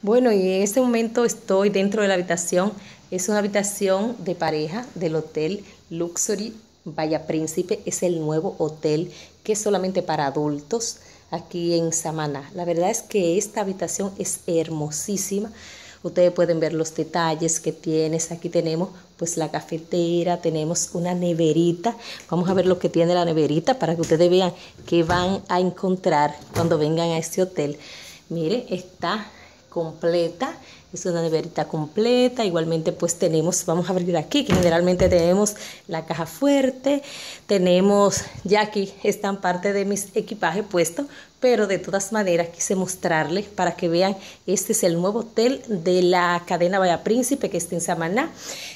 Bueno, y en este momento estoy dentro de la habitación. Es una habitación de pareja del hotel Luxury Vaya Príncipe. Es el nuevo hotel que es solamente para adultos aquí en Samaná. La verdad es que esta habitación es hermosísima. Ustedes pueden ver los detalles que tienes. Aquí tenemos pues la cafetera, tenemos una neverita. Vamos a ver lo que tiene la neverita para que ustedes vean qué van a encontrar cuando vengan a este hotel. Mire, está completa, es una neverita completa, igualmente pues tenemos, vamos a abrir aquí, que generalmente tenemos la caja fuerte, tenemos, ya aquí están parte de mis equipajes puestos, pero de todas maneras quise mostrarles para que vean, este es el nuevo hotel de la cadena Vaya Príncipe que está en Samaná.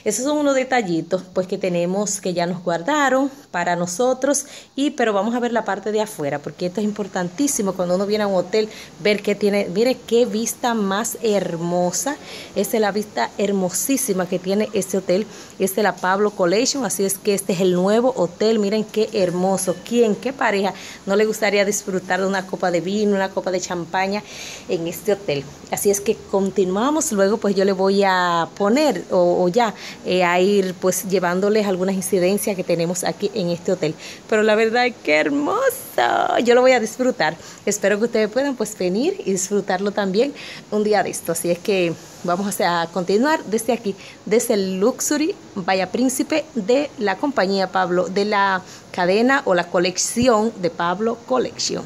Esos son unos detallitos pues que tenemos que ya nos guardaron para nosotros y pero vamos a ver la parte de afuera porque esto es importantísimo cuando uno viene a un hotel ver que tiene, mire qué vista más hermosa, esta es la vista hermosísima que tiene este hotel, este es la Pablo Collection, así es que este es el nuevo hotel, miren qué hermoso, ¿quién, qué pareja no le gustaría disfrutar de una copa de vino, una copa de champaña en este hotel. Así es que continuamos, luego pues yo le voy a poner o, ya eh, a ir pues llevándoles algunas incidencias que tenemos aquí en este hotel. Pero la verdad es que hermoso, yo lo voy a disfrutar. Espero que ustedes puedan pues venir y disfrutarlo también un día de esto. Así es que vamos a continuar desde aquí, desde el Luxury Vaya Príncipe de la compañía Pablo, de la cadena o la colección de Pablo Collection.